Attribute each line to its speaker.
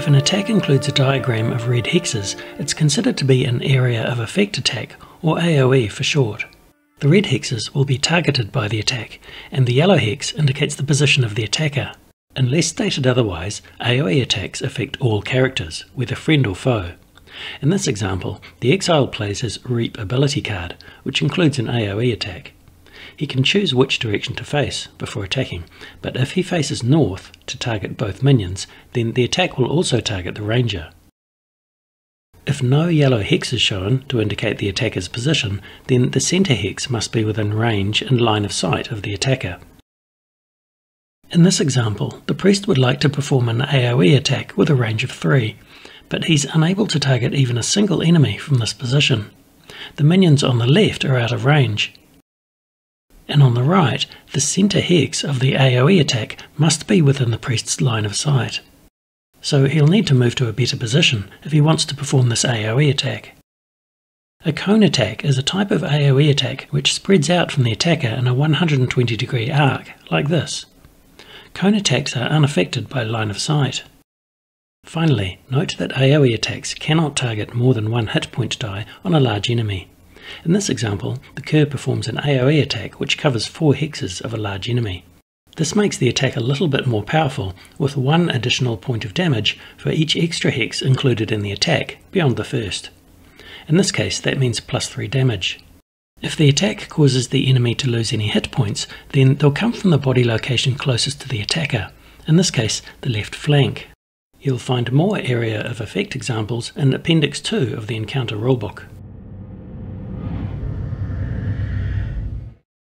Speaker 1: If an attack includes a diagram of red hexes, it's considered to be an Area of Effect attack, or AoE for short. The red hexes will be targeted by the attack, and the yellow hex indicates the position of the attacker. Unless stated otherwise, AoE attacks affect all characters, whether friend or foe. In this example, the exile plays his Reap ability card, which includes an AoE attack. He can choose which direction to face before attacking, but if he faces north to target both minions, then the attack will also target the ranger. If no yellow hex is shown to indicate the attacker's position, then the centre hex must be within range and line of sight of the attacker. In this example, the priest would like to perform an AoE attack with a range of 3, but he's unable to target even a single enemy from this position. The minions on the left are out of range, and on the right, the centre hex of the AoE attack must be within the priest's line of sight. So he'll need to move to a better position if he wants to perform this AoE attack. A cone attack is a type of AoE attack which spreads out from the attacker in a 120 degree arc, like this. Cone attacks are unaffected by line of sight. Finally, note that AoE attacks cannot target more than one hit point die on a large enemy. In this example, the Cur performs an AoE attack which covers four hexes of a large enemy. This makes the attack a little bit more powerful, with one additional point of damage for each extra hex included in the attack, beyond the first. In this case, that means plus 3 damage. If the attack causes the enemy to lose any hit points, then they'll come from the body location closest to the attacker, in this case, the left flank. You'll find more area of effect examples in Appendix 2 of the Encounter Rulebook.